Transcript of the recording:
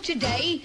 today.